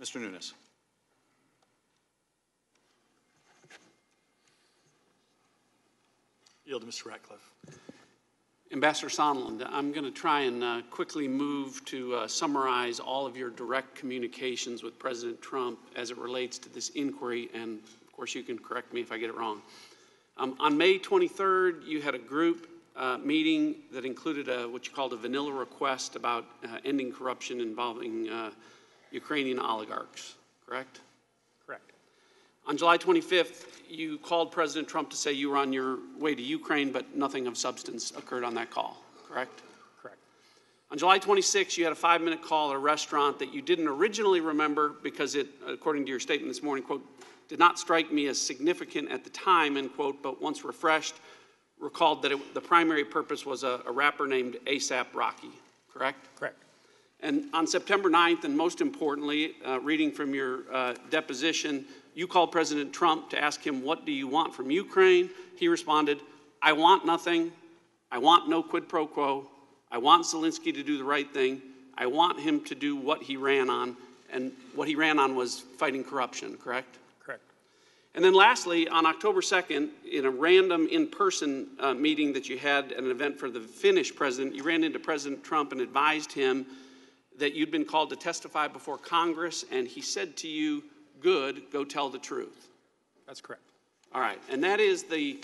Mr. Nunes. Yield to Mr. Ratcliffe. Ambassador Sondland, I'm going to try and uh, quickly move to uh, summarize all of your direct communications with President Trump as it relates to this inquiry, and of course, you can correct me if I get it wrong. Um, on May 23rd, you had a group uh, meeting that included a, what you called a vanilla request about uh, ending corruption involving uh, Ukrainian oligarchs, correct? Correct. On July 25th, you called President Trump to say you were on your way to Ukraine, but nothing of substance occurred on that call, correct? Correct. On July 26th, you had a five minute call at a restaurant that you didn't originally remember because it, according to your statement this morning, quote, did not strike me as significant at the time, end quote, but once refreshed, recalled that it, the primary purpose was a, a rapper named ASAP Rocky, correct? Correct. And on September 9th, and most importantly, uh, reading from your uh, deposition, you called President Trump to ask him, What do you want from Ukraine? He responded, I want nothing. I want no quid pro quo. I want Zelensky to do the right thing. I want him to do what he ran on. And what he ran on was fighting corruption, correct? Correct. And then lastly, on October 2nd, in a random in person uh, meeting that you had at an event for the Finnish president, you ran into President Trump and advised him that you'd been called to testify before Congress, and he said to you, Good, go tell the truth. That's correct. All right, and that is the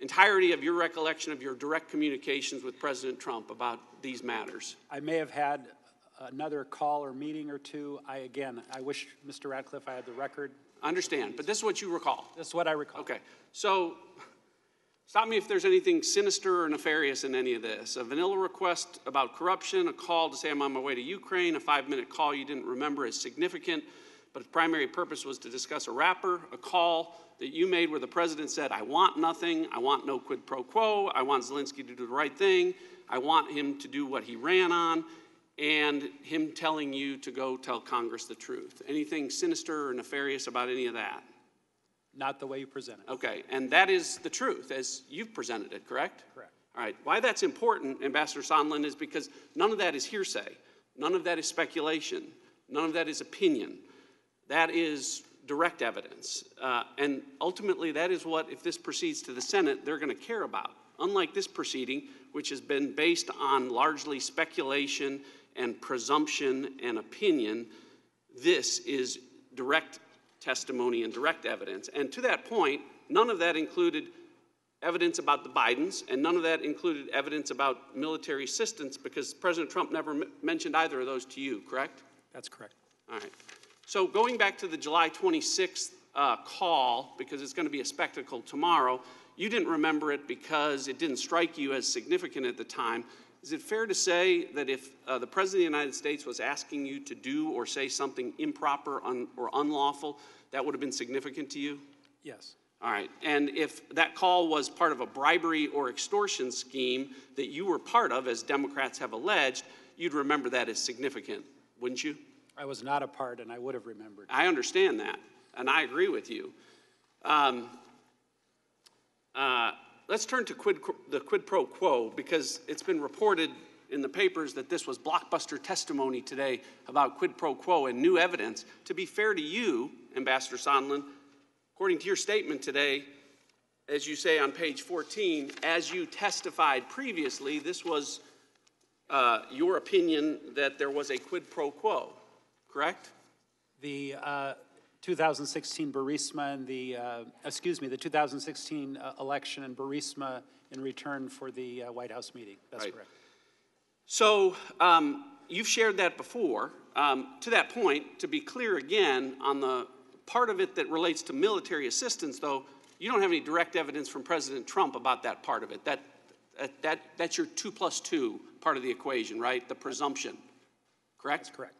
entirety of your recollection of your direct communications with President Trump about these matters. I may have had another call or meeting or two. I, again, I wish, Mr. Ratcliffe, I had the record. I understand, but this is what you recall. This is what I recall. Okay, so stop me if there's anything sinister or nefarious in any of this. A vanilla request about corruption, a call to say I'm on my way to Ukraine, a five minute call you didn't remember is significant, but its primary purpose was to discuss a rapper, a call that you made where the president said, I want nothing, I want no quid pro quo, I want Zelensky to do the right thing, I want him to do what he ran on, and him telling you to go tell Congress the truth. Anything sinister or nefarious about any of that? Not the way you present it. Okay, and that is the truth as you've presented it, correct? Correct. All right, why that's important, Ambassador Sondland, is because none of that is hearsay. None of that is speculation. None of that is opinion. That is direct evidence. Uh, and ultimately, that is what, if this proceeds to the Senate, they're going to care about. Unlike this proceeding, which has been based on largely speculation and presumption and opinion, this is direct testimony and direct evidence. And to that point, none of that included evidence about the Bidens, and none of that included evidence about military assistance because President Trump never m- mentioned either of those to you, correct? That's correct. All right. So going back to the July 26th uh, call, because it's going to be a spectacle tomorrow, you didn't remember it because it didn't strike you as significant at the time. Is it fair to say that if uh, the President of the United States was asking you to do or say something improper un- or unlawful, that would have been significant to you? Yes. All right. And if that call was part of a bribery or extortion scheme that you were part of, as Democrats have alleged, you'd remember that as significant, wouldn't you? I was not a part, and I would have remembered. I understand that, and I agree with you. Um, uh, let's turn to quid, the quid pro quo because it's been reported in the papers that this was blockbuster testimony today about quid pro quo and new evidence. To be fair to you, Ambassador Sondland, according to your statement today, as you say on page 14, as you testified previously, this was uh, your opinion that there was a quid pro quo, correct? The uh, 2016 Burisma and the, uh, excuse me, the 2016 uh, election and Burisma in return for the uh, White House meeting. That's Right. correct. So um, you've shared that before. Um, to that point, to be clear again, on the part of it that relates to military assistance, though, you don't have any direct evidence from President Trump about that part of it. That, that, that, that's your two plus two part of the equation, right? The presumption. Correct? That's correct.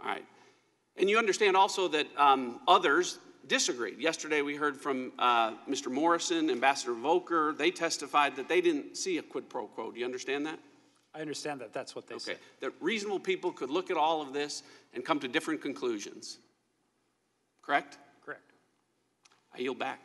All right. And you understand also that um, others disagreed. Yesterday we heard from uh, Mr. Morrison, Ambassador Volker. They testified that they didn't see a quid pro quo. Do you understand that? I understand that that's what they said. Okay. said. That reasonable people could look at all of this and come to different conclusions. Correct? Correct. I yield back.